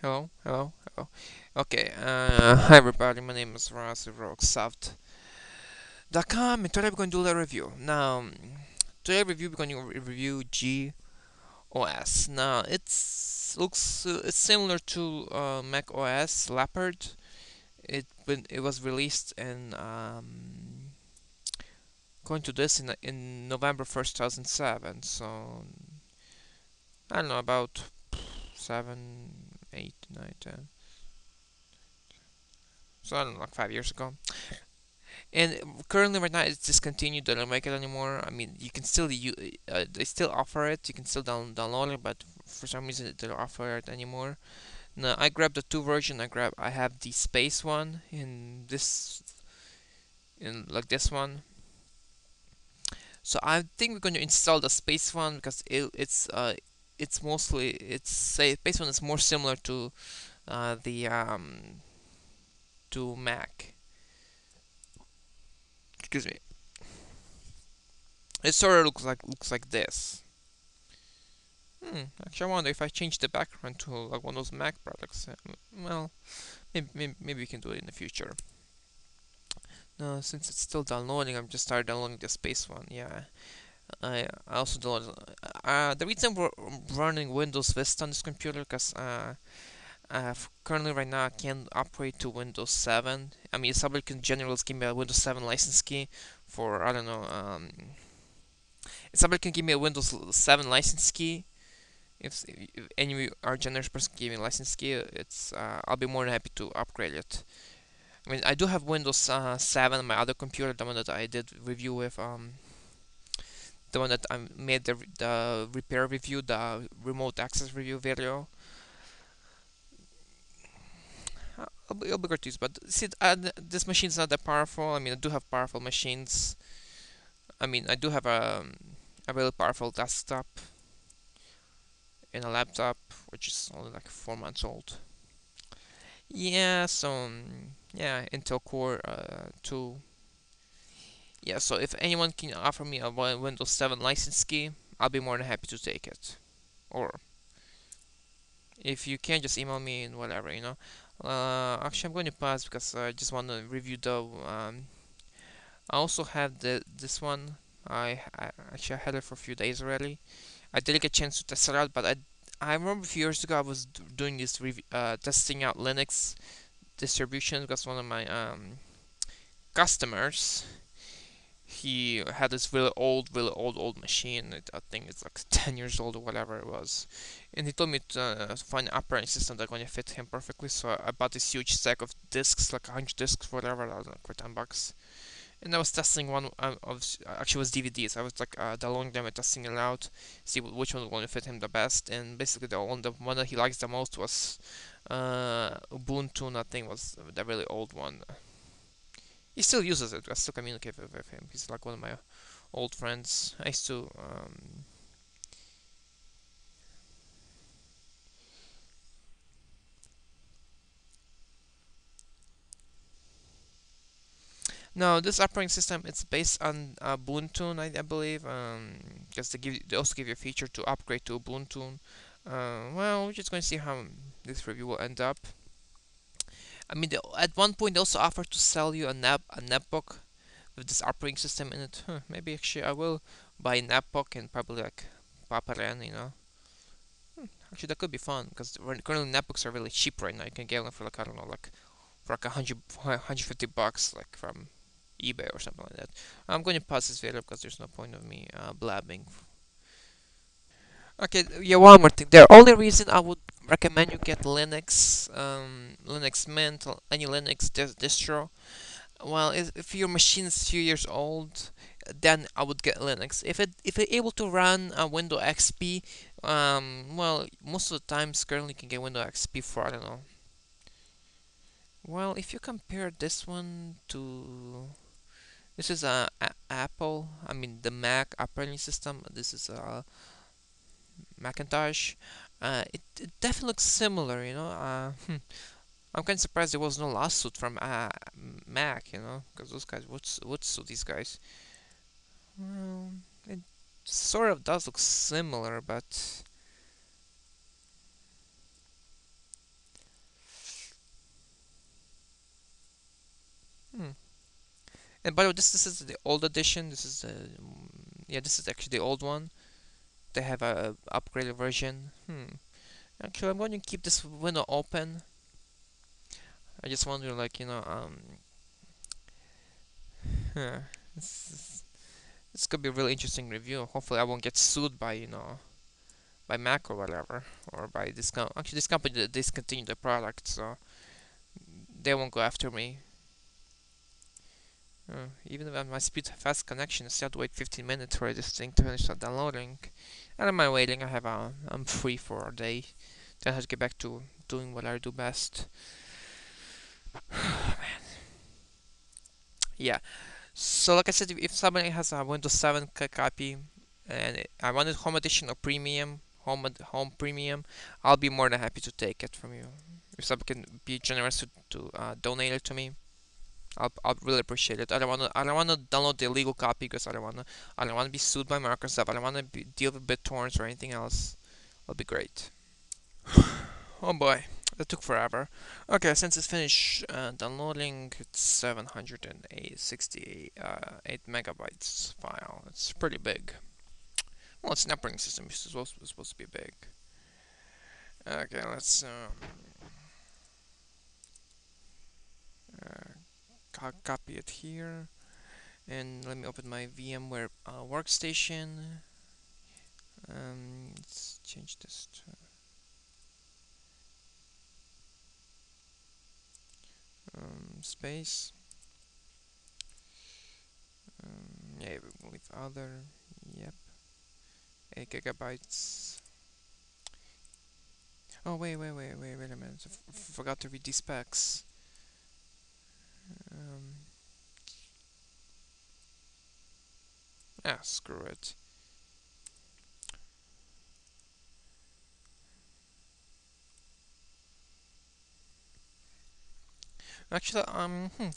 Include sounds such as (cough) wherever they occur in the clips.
Hello, hello, hello. Okay, uh, hi everybody, my name is Ross of RogueSoft.com and today we're going to do a review. Now, today review we're going to review GOS. Now, it's looks uh, it's similar to uh, Mac OS Leopard. It it was released in um, going to this in in November first, two thousand seven. So I don't know about seven, eight, nine, ten. So I don't know, like five years ago. And currently, right now, it's discontinued. They don't make it anymore. I mean, you can still you uh, they still offer it. You can still down, download it, but for some reason they don't offer it anymore. Now I grabbed the two version. I grab I have the space one in this in like this one. So I think we're going to install the space one because it, it's uh it's mostly it's say space one is more similar to uh, the um to Mac. Excuse me. It sort of looks like looks like this. Hmm, actually, I wonder if I change the background to like one of those Mac products. Uh, well, maybe, maybe, maybe we can do it in the future. No, since it's still downloading, I'm just started downloading the space one. Yeah, I, also downloaded. Uh, the reason we're running Windows Vista on this computer, because uh, uh, currently right now I can't upgrade to Windows 7. I mean, somebody can generally give me a Windows 7 license key for I don't know. Um, if somebody can give me a Windows 7 license key, if, if any our generous person give me a license key, it's uh, I'll be more than happy to upgrade it. I mean, I do have Windows uh, 7 on my other computer, the one that I did review with, um, the one that I made the, the repair review, the remote access review video. I'll be, I'll be great to use, but see, uh, this machine's not that powerful. I mean, I do have powerful machines. I mean, I do have a, a really powerful desktop and a laptop, which is only like four months old. Yeah, so um, yeah, Intel Core uh, 2. Yeah, so if anyone can offer me a Windows 7 license key, I'll be more than happy to take it. Or if you can, just email me and whatever, you know. Uh, actually, I'm going to pause because I just want to review the. Um, I also have the this one. I, I actually had it for a few days already. I didn't get a chance to test it out, but I I remember a few years ago I was doing this uh, testing out Linux distribution because one of my um, customers he had this really old, really old, old machine. I think it's like 10 years old or whatever it was. And he told me to uh, find an operating system that's going to fit him perfectly. So I bought this huge stack of discs, like 100 discs, whatever, that was like for 10 bucks. And I was testing one um, of, actually was DVDs. I was like uh, downloading them and testing it out, see which one was going to fit him the best. And basically the one, the one that he likes the most was uh, Ubuntu, I think was the really old one. He still uses it. I still communicate with, him. He's like one of my old friends. I used to. Um, this operating system it's based on Ubuntu, I, I believe. Um, because they give they also give you a feature to upgrade to Ubuntu. Uh, well, we're just going to see how this review will end up. I mean, they, at one point they also offered to sell you a nap a netbook with this operating system in it. Huh, maybe actually I will buy a netbook and probably like in, you know. Hmm, actually, that could be fun because currently netbooks are really cheap right now. You can get them for like I don't know, like for like 100, 150 (laughs) bucks, like from eBay or something like that. I'm going to pause this video because there's no point of me uh, blabbing. Okay, yeah, one more thing. The only reason I would recommend you get Linux, um, Linux Mint, any Linux distro. Well, if your machine is few years old, then I would get Linux. If it if it's able to run a Windows XP, um, well, most of the times currently you can get Windows XP for I don't know. Well, if you compare this one to this is a, a Apple, I mean the Mac operating system. This is a Macintosh. Uh, it, it, definitely looks similar, you know. Uh, (laughs) hmm. I'm kind of surprised there was no lawsuit from uh, Mac, you know, because those guys would, would sue these guys. Well, it sort of does look similar, but... Hmm. And by the way, this, this is the old edition, this is the... Mm, yeah, this is actually the old one. They have a upgraded version. Hmm. Actually, I'm going to keep this window open. I just wonder, like you know, um, this, could be a really interesting review. Hopefully, I won't get sued by you know, by Mac or whatever, or by this com- actually this company discontinued the product, so they won't go after me. Uh, even with my speed fast connection, I still have to wait 15 minutes for this thing to finish downloading. And am I waiting? I have a, I'm free for a day. Then I have to get back to doing what I do best. (sighs) Man. Yeah. So like I said, if somebody has a Windows 7 copy and I wanted Home Edition or Premium, Home Home Premium, I'll be more than happy to take it from you. If somebody can be generous to, to uh, donate it to me, I'll, I'll really appreciate it. I don't want to I don't want to download the illegal copy because I don't want to I don't want to be sued by Microsoft. I don't want to deal with BitTorrents or anything else. It'll be great. (sighs) oh boy, that took forever. Okay, since it's finished uh, downloading, it's 768 uh, megabytes file. It's pretty big. Well, it's an operating system. It's supposed, it's supposed to be big. Okay, let's um, uh, co copy it here. And let me open my VMware uh, workstation. Um, let's change this to um, space. Um, yeah with other. Yep. 8 gigabytes. Oh wait wait wait wait wait a minute. I forgot to read these specs um, ah, screw it. Actually, um, hmm,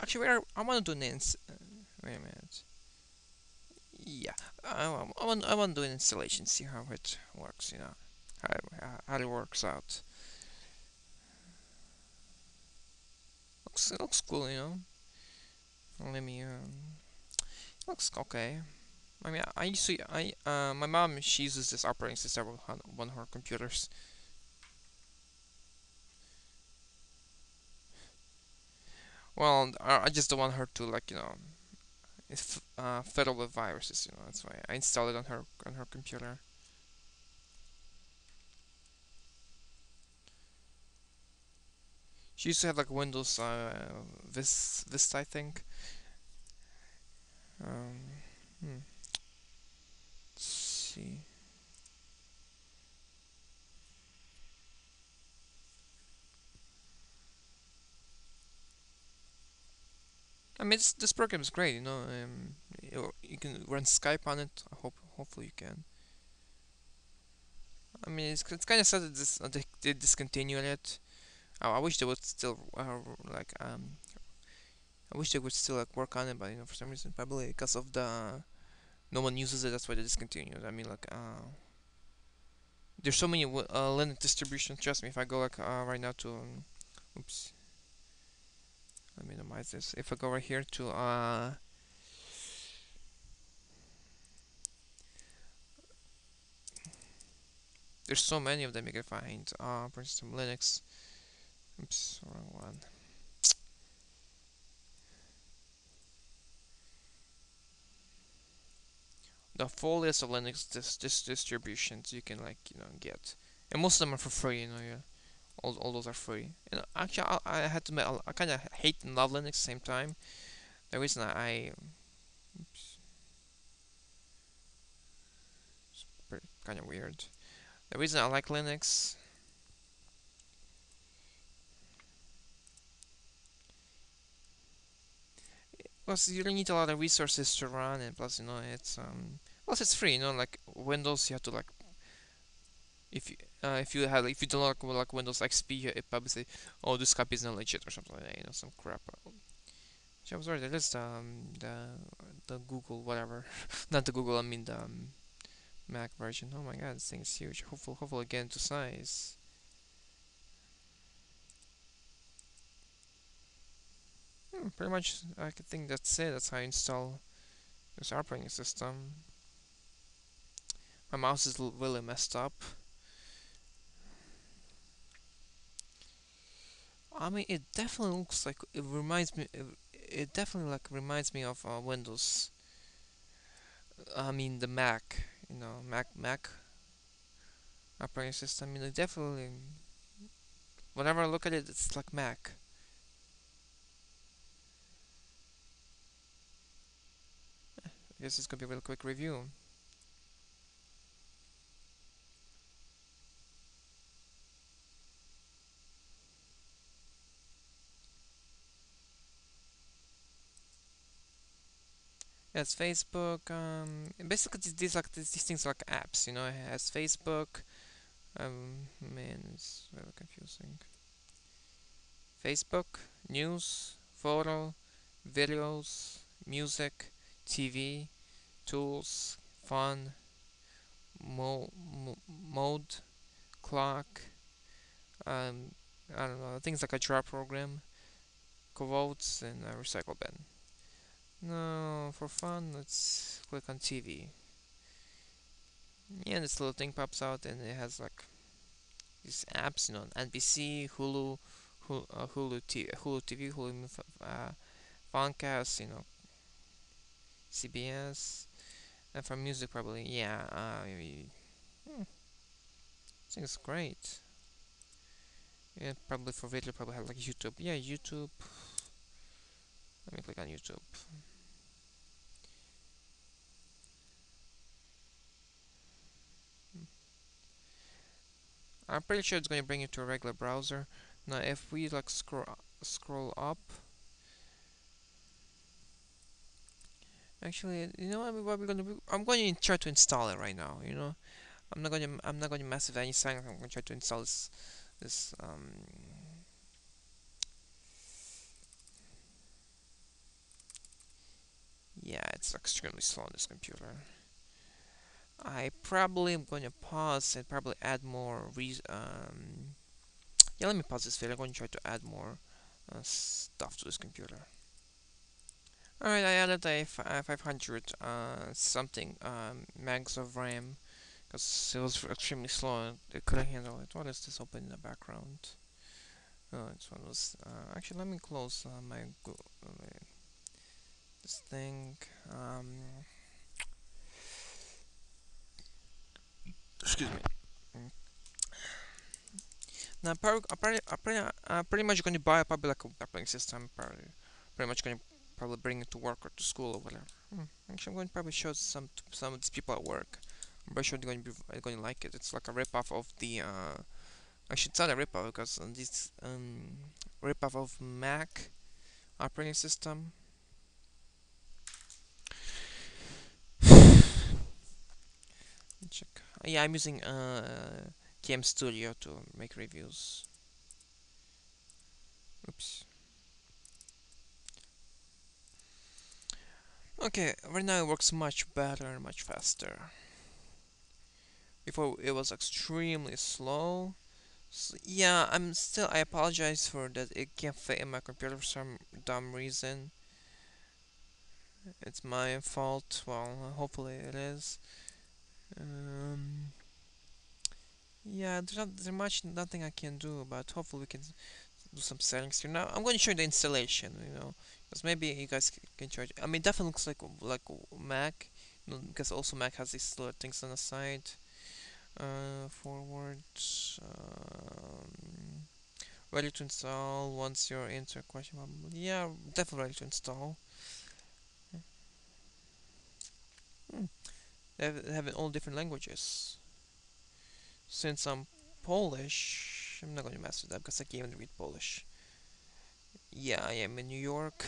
actually, I want to do an ins uh, wait a minute. Yeah, I, I want I want to do an installation, see how it works. You know, how how it works out. Looks it looks cool, you know. Let me um, looks okay. I mean, I used to I uh, my mom she uses this operating system on one of her computers. Well, I just don't want her to like you know, it's uh, fiddle with viruses. You know, that's why I installed it on her on her computer. She used to have like Windows uh, this this I think. Um, hmm. Let's see. I mean, this, this program is great. You know, um, you, you can run Skype on it. I hope, hopefully, you can. I mean, it's, it's kind of sad that this, uh, they, they discontinued it. Oh, I wish they would still uh, like um. I wish they would still like work on it, but you know, for some reason, probably because of the no one uses it, that's why they discontinued. I mean, like uh, there's so many uh, Linux distributions. Trust me, if I go like uh, right now to, um, oops, let me minimize this. If I go right here to uh. There's so many of them you can find. Uh, for instance, Linux. Oops, wrong one. The full list of Linux dis dis distributions you can like you know get, and most of them are for free. You know, yeah, all all those are free. And actually, I, I had to admit, I, kind of hate and love Linux at the same time. The reason I, oops, it's kind of weird. The reason I like Linux Plus, you don't need a lot of resources to run, and plus, you know, it's um, plus it's free. You know, like Windows, you have to like, if you uh, if you have if you don't like like Windows XP, it probably say, oh, this copy is not legit or something like that. You know, some crap. I'm sorry, that is um, the the Google whatever, (laughs) not the Google. I mean the um, Mac version. Oh my God, this thing is huge. Hopefully, hopefully, get into size. Pretty much, I think that's it. That's how I install this operating system. My mouse is really messed up. I mean, it definitely looks like it reminds me. It definitely like reminds me of uh, Windows. I mean, the Mac. You know, Mac Mac operating system. I mean, it definitely. Whenever I look at it, it's like Mac. I guess it's gonna be a real quick review. Yes, Facebook. Um, basically, these, like these, things are like apps. You know, it has Facebook. Um, man, it's very confusing. Facebook, news, photo, videos, music, TV, tools, fun, mo mo mode, clock. Um, I don't know things like a draw program, quotes, and a recycle bin. No, for fun, let's click on TV. Yeah, this little thing pops out and it has like these apps, you know, NBC, Hulu, Hulu, uh, Hulu, Hulu TV, Hulu uh, Fancast, you know, CBS, and for music probably, yeah, uh, hmm. I think it's great. Yeah, probably for video, probably have like YouTube. Yeah, YouTube. Let me click on YouTube. I'm pretty sure it's going to bring you to a regular browser. Now, if we like scroll scroll up, actually, you know to do? I'm going to try to install it right now. You know, I'm not going to I'm not going to mess with any settings. I'm going to try to install this this um. Yeah, it's extremely slow on this computer. I probably am going to pause and probably add more um, yeah let me pause this video I'm going to try to add more uh, stuff to this computer alright I added a, 500 uh, something um, megs of RAM because it was extremely slow and it couldn't handle it what is this open in the background oh it's one those uh, actually let me close uh, my this thing um, excuse me. Now, I'm pretty, pretty, uh, pretty much going to buy a a operating system. Probably, pretty much going to probably bring it to work or to school or whatever. Hmm. Actually, I'm going to probably show some some of these people at work. I'm pretty sure they're going to be going to like it. It's like a ripoff of the. Uh, actually, it's not a ripoff because uh, this um, ripoff of Mac operating system. check yeah, I'm using uh, CamStudio to make reviews. Oops. Okay, right now it works much better, much faster. Before it was extremely slow. So, yeah, I'm still, I apologize for that it can't fit in my computer for some dumb reason. It's my fault, well, hopefully it is. Um, yeah, there's not there's much nothing I can do, but hopefully we can do some settings here. Now I'm going to show you the installation, you know, because maybe you guys can charge. I mean, definitely looks like like Mac, because also Mac has these little things on the side. Uh, forward. Um, ready to install once you're into a question. Yeah, definitely ready to install. Hmm. They have, they have all different languages. Since I'm Polish, I'm not going to with that because I can't even read Polish. Yeah, I am in New York.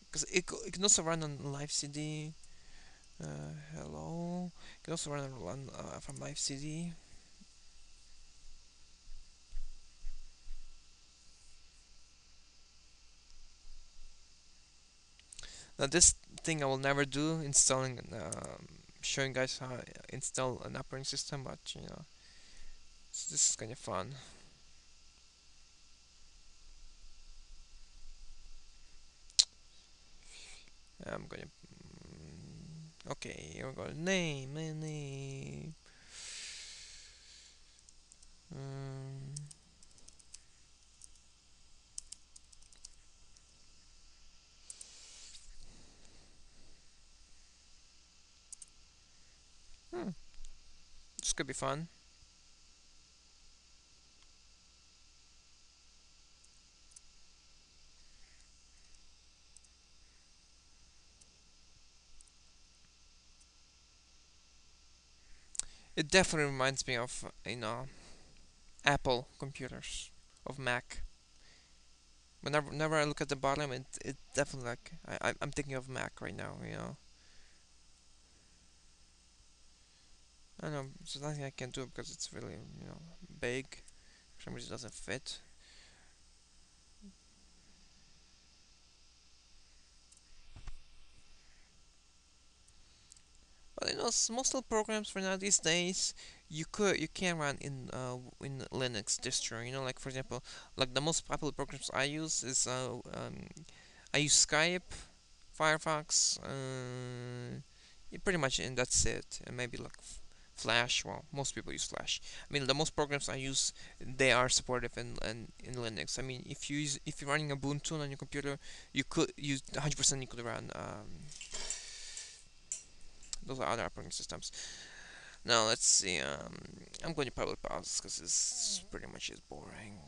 Because it, it can also run on Live CD. Uh, hello. It can also run on, uh, from Live CD. Now this thing I will never do, installing, um, showing guys how to install an operating system, but you know, this is kind of fun. I'm gonna. Okay, we're gonna name name. Um, hmm, this could be fun. It definitely reminds me of you know Apple computers of Mac. Whenever, whenever I look at the bottom, it it definitely like I I'm thinking of Mac right now. You know, I don't know. There's nothing I can do because it's really you know big. For some reason, it doesn't fit. But you know, most of the programs for now these days, you could you can run in uh in Linux distro. You know, like for example, like the most popular programs I use is uh um I use Skype, Firefox, uh, yeah, pretty much, and that's it. And maybe like Flash. Well, most people use Flash. I mean, the most programs I use, they are supportive in in, in Linux. I mean, if you use if you're running Ubuntu on your computer, you could use 100% you could run um, those are other operating systems. Now let's see. Um, I'm going to probably pause because this pretty much is boring.